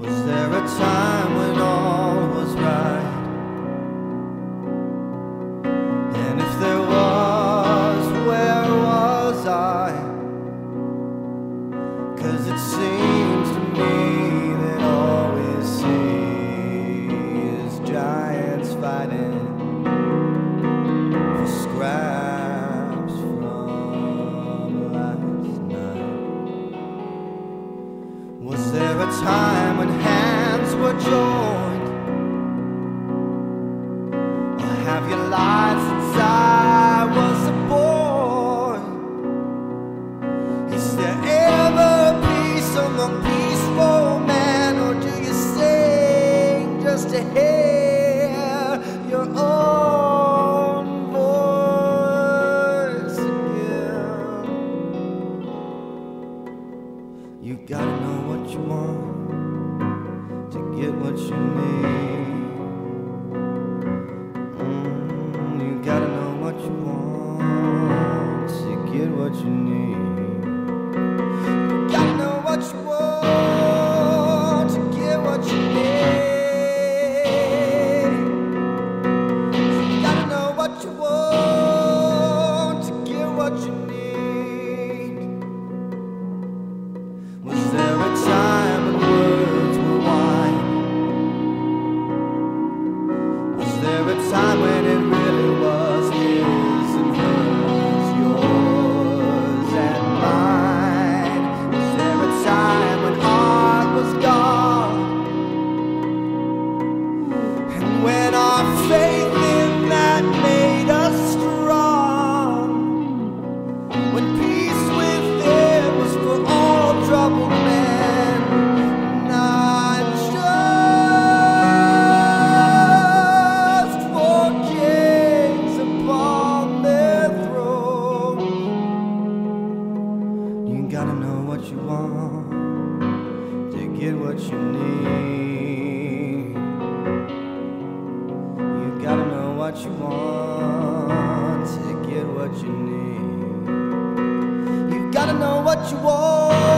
Was there a time when all was right? And if there was, where was I? Cause it seems Was there a time when hands were joined? Or have you lied You gotta know what you want to get what you need. Mm, you gotta know what you want to get what you need. Get what you need. You gotta know what you want to get what you need. You gotta know what you want